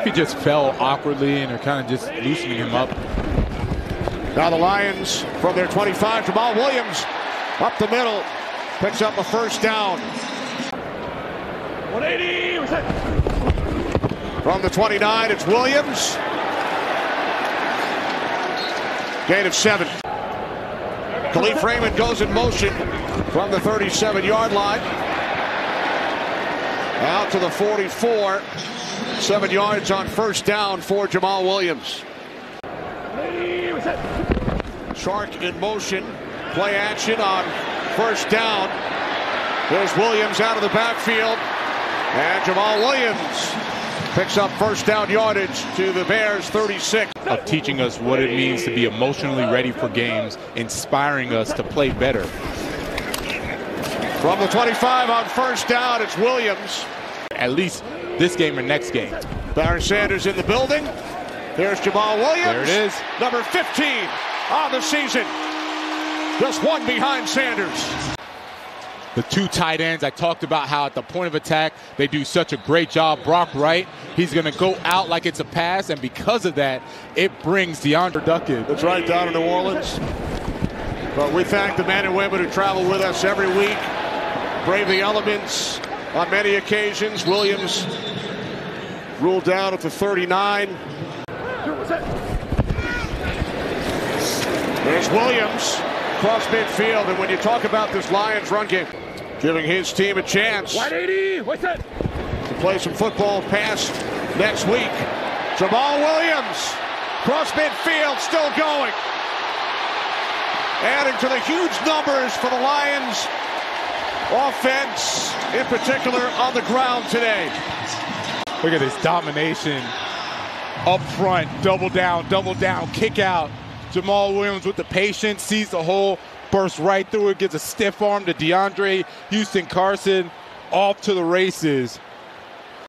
if he just fell awkwardly and they're kind of just loosening him up. Now the Lions from their 25, Jamaal Williams up the middle, picks up a first down. 180. From the 29, it's Williams. Gain of seven. Kalif Raymond goes in motion from the 37 yard line. Out to the 44. Seven yards on first down for Jamaal Williams. Shark in motion. Play action on first down. There's Williams out of the backfield. And Jamaal Williams picks up first down yardage to the Bears 36. Of teaching us what it means to be emotionally ready for games, inspiring us to play better. From the 25 on first down, it's Williams. At least this game or next game. Barry Sanders in the building. There's Jamaal Williams. There it is. Number 15 on the season. Just one behind Sanders. The two tight ends, I talked about how at the point of attack, they do such a great job. Brock Wright, he's going to go out like it's a pass, and because of that, it brings DeAndre Duckett. That's right, down in New Orleans. But we thank the men and women who travel with us every week, brave the elements on many occasions. Williams ruled down at the 39. There's Williams across midfield. And when you talk about this Lions run game, giving his team a chance 180. What's that? to play some football past next week. Jamaal Williams, cross midfield, still going. Adding to the huge numbers for the Lions offense, in particular on the ground today. Look at this domination up front, double down, double down, kick out. Jamaal Williams with the patience, sees the hole, bursts right through it, gives a stiff arm to DeAndre Houston Carson, off to the races.